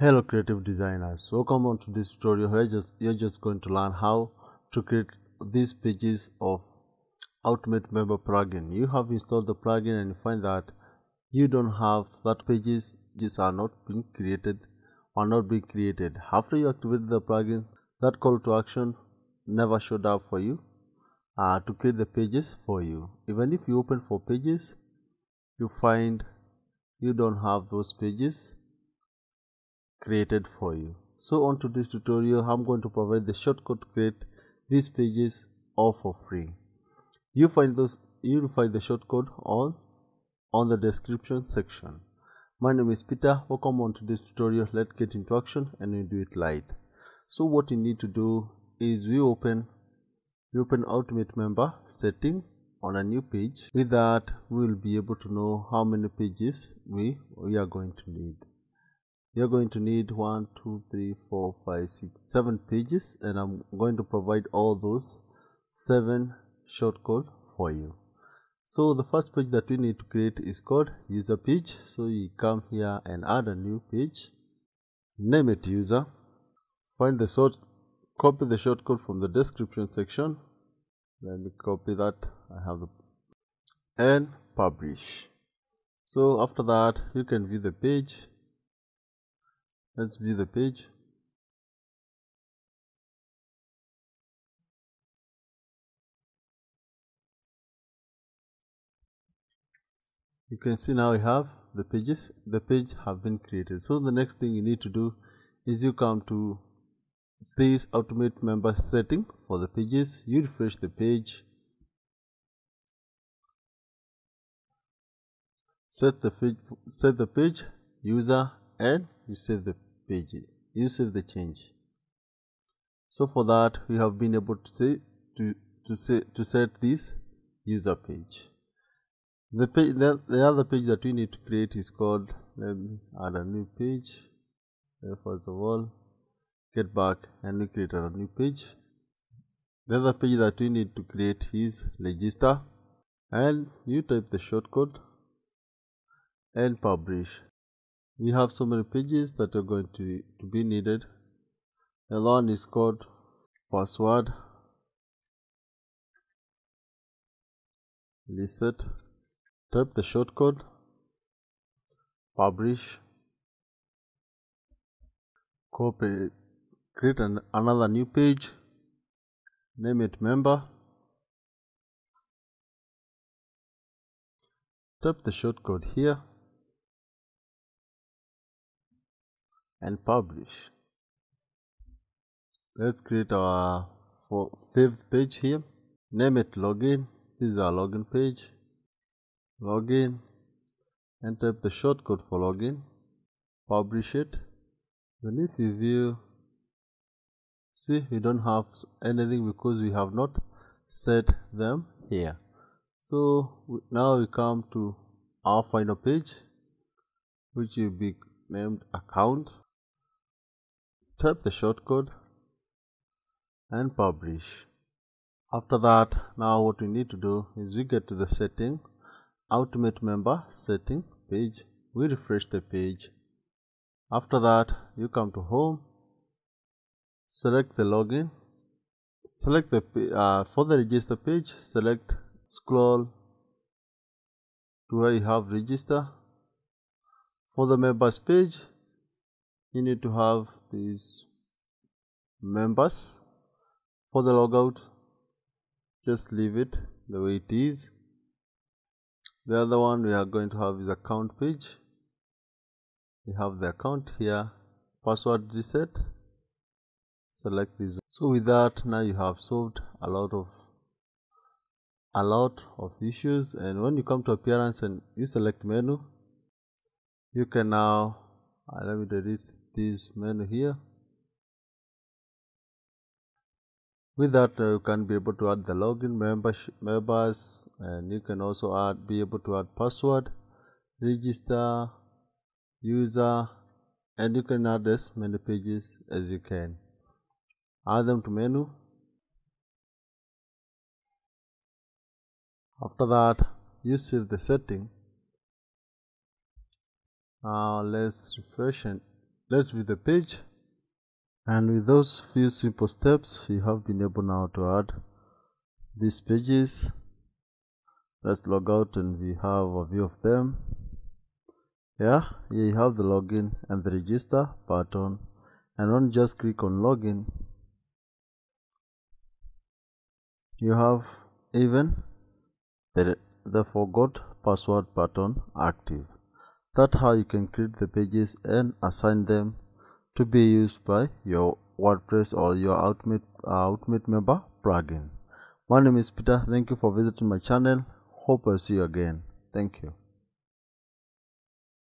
Hello creative designers, welcome on to this tutorial where just, you're just going to learn how to create these pages of Ultimate Member plugin. You have installed the plugin and you find that you don't have that pages these are not being created or not being created. After you activate the plugin, that call to action never showed up for you uh, to create the pages for you. Even if you open for pages, you find you don't have those pages created for you. So on to this tutorial, I'm going to provide the shortcut to create these pages all for free. You find those you will find the shortcode on on the description section. My name is Peter. Welcome on to this tutorial. Let's get into action and we do it light. So what you need to do is we open we open Ultimate Member setting on a new page. With that, we will be able to know how many pages we we are going to need you're going to need one two three four five six seven pages and i'm going to provide all those seven shortcode for you. So the first page that we need to create is called user page. So you come here and add a new page. Name it user. Find the short copy the shortcode from the description section. Let me copy that. I have the and publish. So after that you can view the page let's view the page. You can see now we have the pages. The page have been created. So the next thing you need to do is you come to this Ultimate Member setting for the pages. You refresh the page. Set the page set the page user and you save the page you save the change. So for that we have been able to say to to say to set this user page. The page the, the other page that we need to create is called let me add a new page. Uh, first of all get back and we create a new page. The other page that we need to create is register and you type the shortcode and publish we have so many pages that are going to, to be needed. The one is called password. Reset. Type the shortcode. Publish. Copy. Create an, another new page. Name it member. Type the shortcode here and publish. Let's create our fifth page here. Name it login. This is our login page. Login. And type the shortcode for login. Publish it. Then if you view see we don't have anything because we have not set them here. So now we come to our final page which will be named account type the shortcode and publish. After that now what we need to do is we get to the setting ultimate member setting page. We refresh the page. After that you come to home select the login select the uh, for the register page select scroll to where you have register. For the members page you need to have these members for the logout. Just leave it the way it is. The other one we are going to have is account page. We have the account here. Password reset. Select this so with that now you have solved a lot of a lot of issues. And when you come to appearance and you select menu you can now let me delete this menu here. With that uh, you can be able to add the login membership members and you can also add be able to add password register user and you can add as many pages as you can. Add them to menu. After that you save the setting now let's refresh and let's view the page. And with those few simple steps you have been able now to add these pages. Let's log out and we have a view of them. Yeah here you have the login and the register button. And when you just click on login you have even the, the forgot password button active that's how you can create the pages and assign them to be used by your WordPress or your Ultimate, uh, Ultimate Member plugin. My name is Peter. Thank you for visiting my channel. Hope I'll see you again. Thank you.